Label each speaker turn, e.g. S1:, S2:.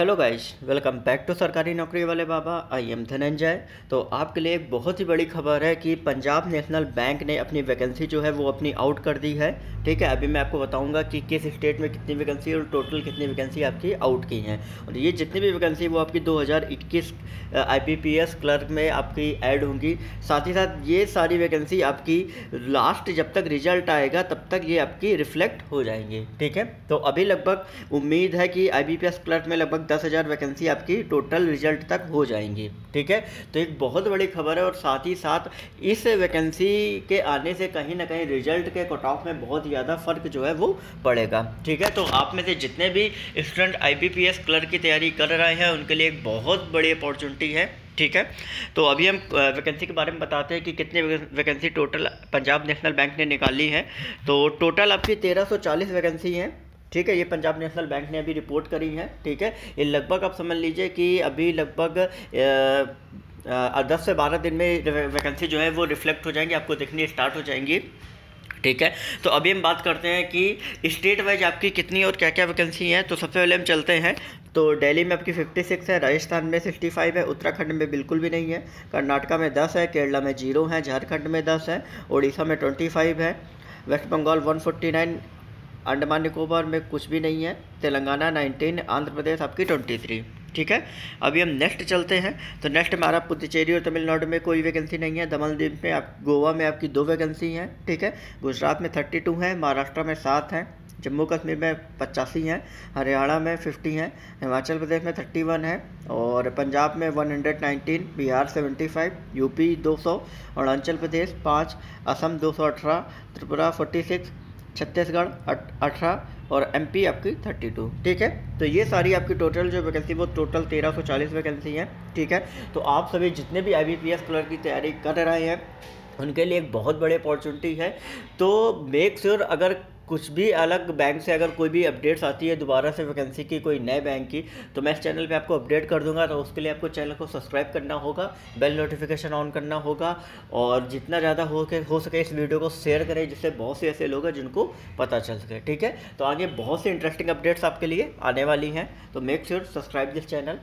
S1: Hello guys welcome back to सरकारी नौकरी वाले बाबा आई एम धनंजय तो आपके लिए एक बहुत ही बड़ी खबर है कि पंजाब नेशनल बैंक ने अपनी वैकेंसी जो है वो अपनी आउट कर दी है। ठीक है, अभी मैं आपको बताऊँगा कि किस स्टेट में कितनी वैकेंसी और टोटल कितनी वैकेंसी आपकी आउट की हैं। और ये जितनी भी वैकेंसी वो आपकी 2021 आईपीपीएस क्लर्क में आपकी ऐड होंगी। साथ ही साथ ये सारी वैकेंसी आपकी लास्ट जब तक रिज़ल्ट आएगा, तब तक ये आपकी रिफ्लेक्ट हो जाएँगी। ठीक है? तो अभी लगभग उम्मीद है कि आई क्लर्क में लगभग दस हज़ार वैकेंसी आपकी टोटल रिज़ल्ट तक हो जाएँगी, ठीक है? तो एक बहुत बड़ी खबर है और साथ ही साथ इस वैकेंसी के आने से कहीं ना कहीं रिज़ल्ट के कट ऑफ़ में बहुत ज़्यादा फ़र्क जो है वो पड़ेगा, ठीक है? तो आप में से जितने भी स्टूडेंट आईबीपीएस क्लर्क की तैयारी कर रहे हैं, उनके लिए एक बहुत बड़ी अपॉर्चुनिटी है, ठीक है? तो अभी हम वैकेंसी के बारे में बताते हैं कि कितने vacancy total Punjab National Bank ने निकाली है। तो टोटल आपकी 1340 वैकेंसी हैं ठीक है, ये पंजाब नेशनल बैंक ने अभी रिपोर्ट करी है, ठीक है। ये लगभग आप समझ लीजिए कि अभी लगभग दस से बारह दिन में वैकेंसी जो है वो रिफ्लेक्ट हो जाएँगी, आपको देखनी स्टार्ट हो जाएँगी, ठीक है। तो अभी हम बात करते हैं कि स्टेट वाइज आपकी कितनी और क्या क्या वैकेंसी हैं तो सबसे पहले हम चलते हैं। तो दिल्ली में आपकी 56 है, राजस्थान में 65 है, उत्तराखंड में बिल्कुल भी नहीं है, कर्नाटका में 10 है, केरला में ज़ीरो है, झारखंड में 10 है उड़ीसा में 25 है, वेस्ट बंगाल 149 अंडमान निकोबार में कुछ भी नहीं है। तेलंगाना 19 आंध्र प्रदेश आपकी 23 ठीक है? अभी हम नेक्स्ट चलते हैं। तो नेक्स्ट हमारा पुदुचेरी और तमिलनाडु में कोई वैकेंसी नहीं है। दमनदीप में आप, गोवा में आपकी दो वैकेंसी हैं। ठीक है? गुजरात में थर्टी टू है, महाराष्ट्र में सात हैं, जम्मू कश्मीर में पचासी हैं, हरियाणा में फिफ्टी हैं, हिमाचल प्रदेश में थर्टी वन है और पंजाब में one hundred nineteen Bihar seventy five UP दो सौ, अरुणाचल प्रदेश पाँच, असम दो सौ अठारह, त्रिपुरा फोर्टी सिक्स छत्तीसगढ़ अठारह और एमपी आपकी थर्टी टू ठीक है? तो ये सारी आपकी टोटल जो वैकेंसी वो टोटल तेरह सौ चालीस वैकेंसी हैं, ठीक है? तो आप सभी जितने भी I B P S clerk की तैयारी कर रहे हैं, उनके लिए एक बहुत बड़ी अपॉर्चुनिटी है। तो मेक श्योर अगर कुछ भी अलग बैंक से अगर कोई भी अपडेट्स आती है, दोबारा से वैकेंसी की, कोई नए बैंक की तो मैं इस चैनल पे आपको अपडेट कर दूँगा तो उसके लिए आपको चैनल को सब्सक्राइब करना होगा बेल नोटिफिकेशन ऑन करना होगा, और जितना ज़्यादा हो के, हो सके इस वीडियो को शेयर करें, जिससे बहुत से ऐसे लोग हैं जिनको पता चल सके, ठीक है? तो आगे बहुत सी इंटरेस्टिंग अपडेट्स आपके लिए आने वाली हैं तो make sure subscribe this channel